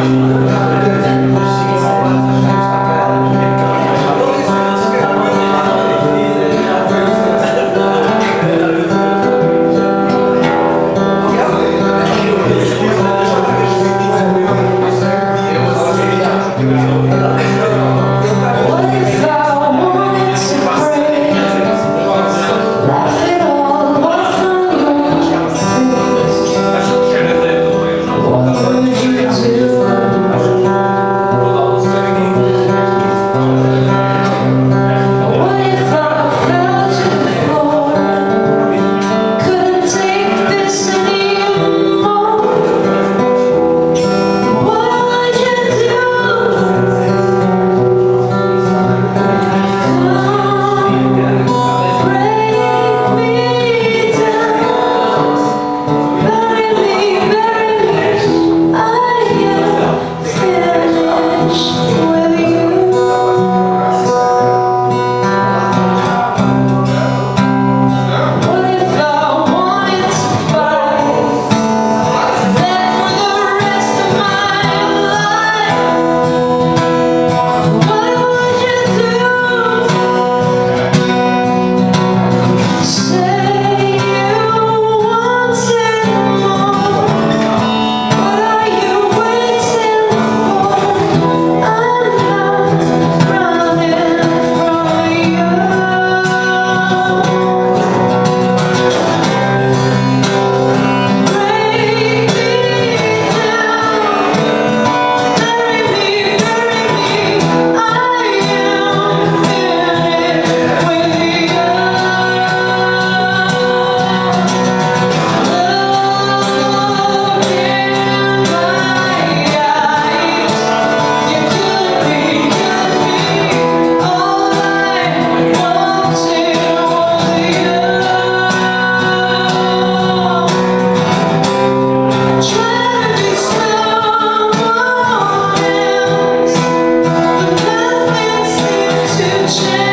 Amém. shame.